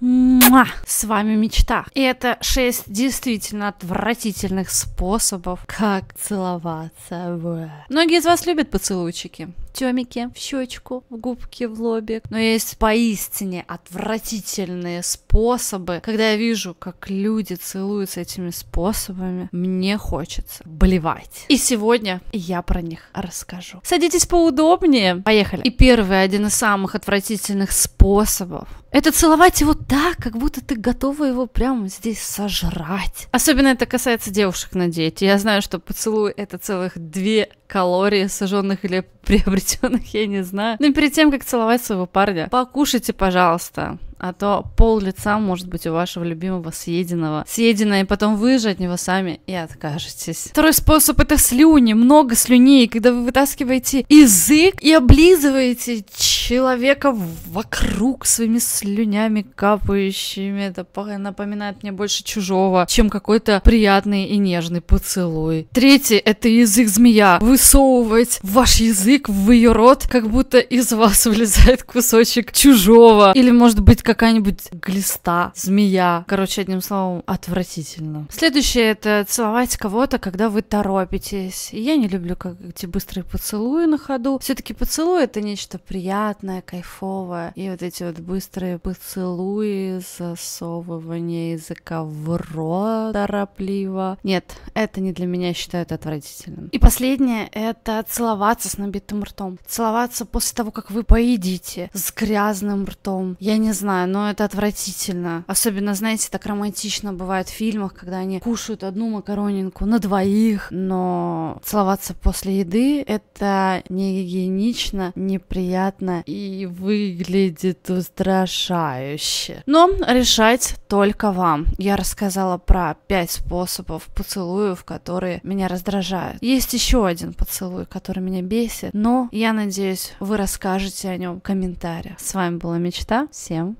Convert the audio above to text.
Муа! С вами Мечта. И это шесть действительно отвратительных способов, как целоваться. Многие из вас любят поцелуйчики. Тёмики в щечку, в губки, в лобик. Но есть поистине отвратительные способы. Когда я вижу, как люди целуются этими способами, мне хочется блевать. И сегодня я про них расскажу. Садитесь поудобнее. Поехали. И первый, один из самых отвратительных способов это целовать его так, как будто ты готова его прямо здесь сожрать. Особенно это касается девушек на диете. Я знаю, что поцелуй это целых две калории сожженных или приобретенных, я не знаю. Но перед тем, как целовать своего парня, покушайте, пожалуйста а то пол лица может быть у вашего любимого съеденного. Съеденное, и потом вы же от него сами и откажетесь. Второй способ это слюни, много слюней, когда вы вытаскиваете язык и облизываете человека вокруг своими слюнями капающими. Это напоминает мне больше чужого, чем какой-то приятный и нежный поцелуй. Третий это язык змея. Высовывать ваш язык в ее рот, как будто из вас вылезает кусочек чужого. Или может быть какая-нибудь глиста, змея. Короче, одним словом, отвратительно. Следующее это целовать кого-то, когда вы торопитесь. Я не люблю как эти быстрые поцелуи на ходу. Все-таки поцелуй это нечто приятное, кайфовое. И вот эти вот быстрые поцелуи, засовывание языка в рот торопливо. Нет, это не для меня, считаю это отвратительным. И последнее это целоваться с набитым ртом. Целоваться после того, как вы поедите с грязным ртом. Я не знаю, но это отвратительно. Особенно, знаете, так романтично бывает в фильмах, когда они кушают одну макаронинку на двоих, но целоваться после еды это не гигиенично, неприятно и выглядит устрашающе. Но решать только вам. Я рассказала про пять способов поцелуев, которые меня раздражают. Есть еще один поцелуй, который меня бесит, но я надеюсь, вы расскажете о нем в комментариях. С вами была Мечта. Всем